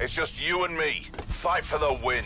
It's just you and me. Fight for the win.